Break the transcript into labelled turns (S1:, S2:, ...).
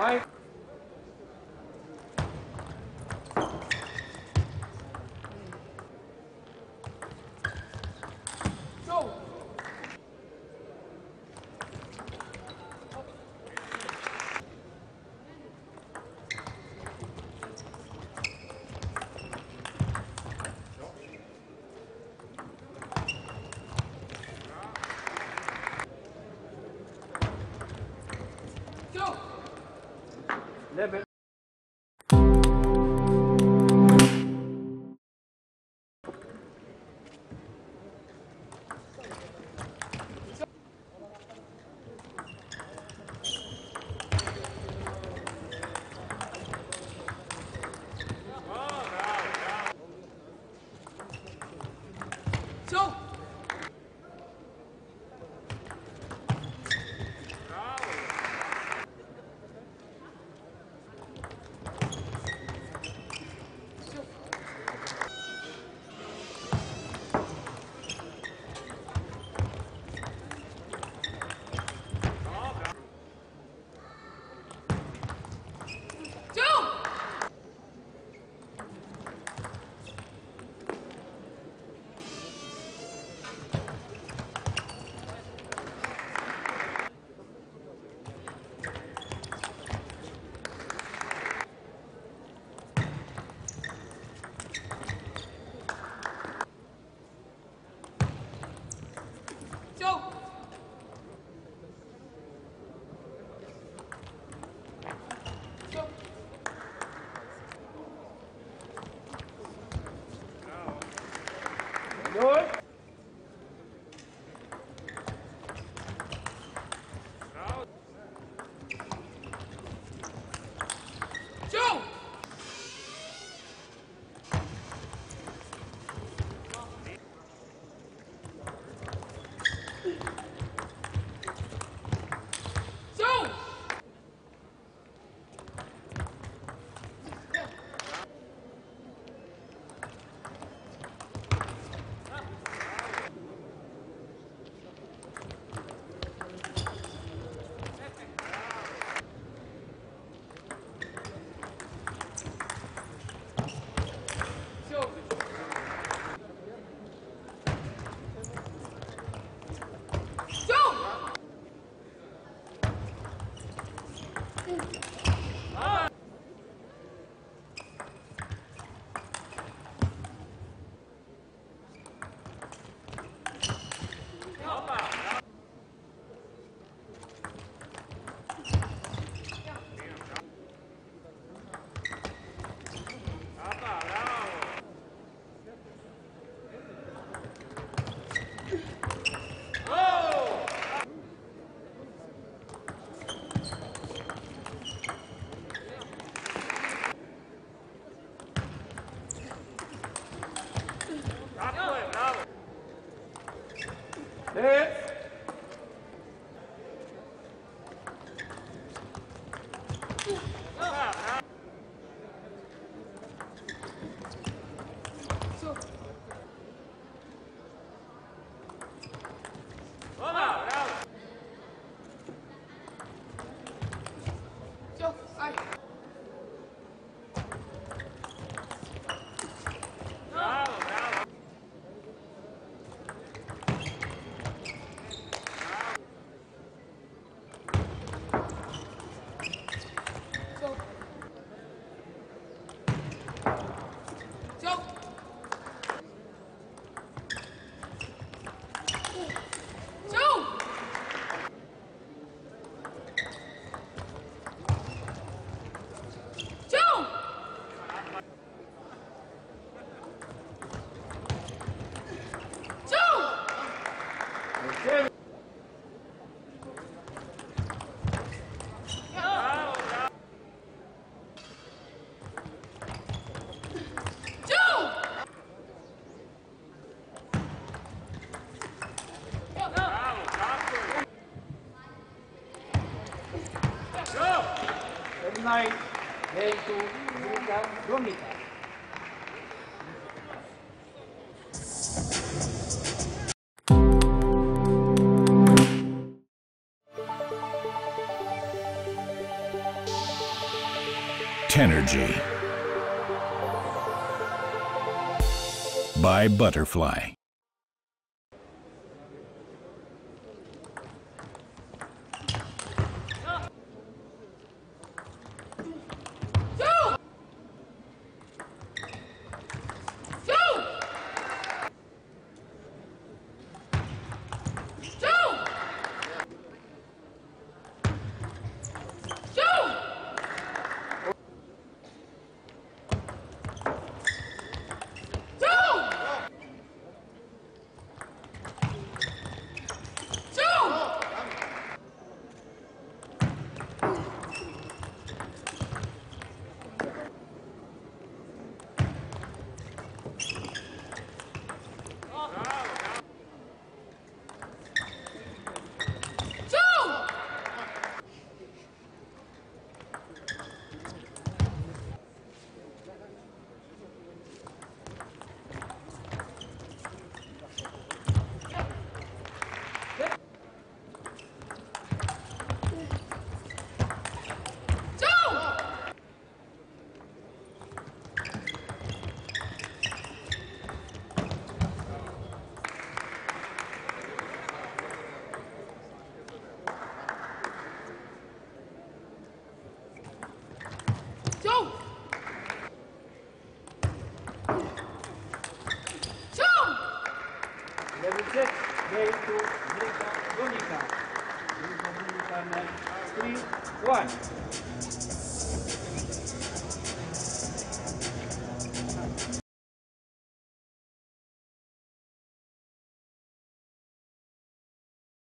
S1: Five. Go. Left. É. Tenergy. By Butterfly.
S2: one.